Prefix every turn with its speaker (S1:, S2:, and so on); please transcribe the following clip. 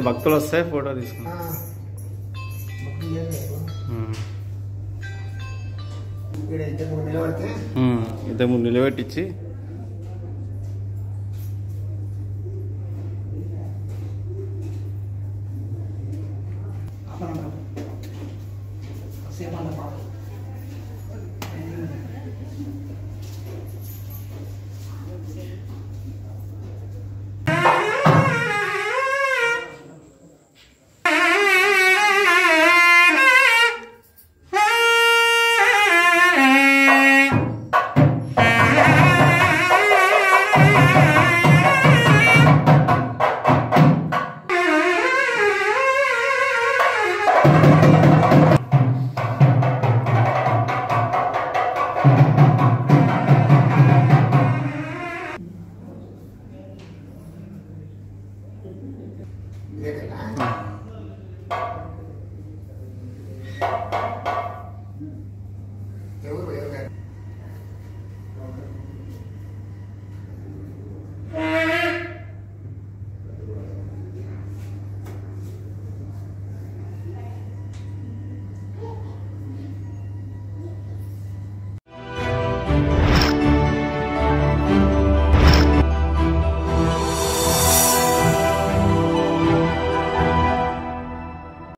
S1: భక్తులు వస్తే ఫోటో తీసుకుంటాం.
S2: ఇంతకు నిలబడితే?
S1: ఉమ్. ఇంతకు nghe
S2: cái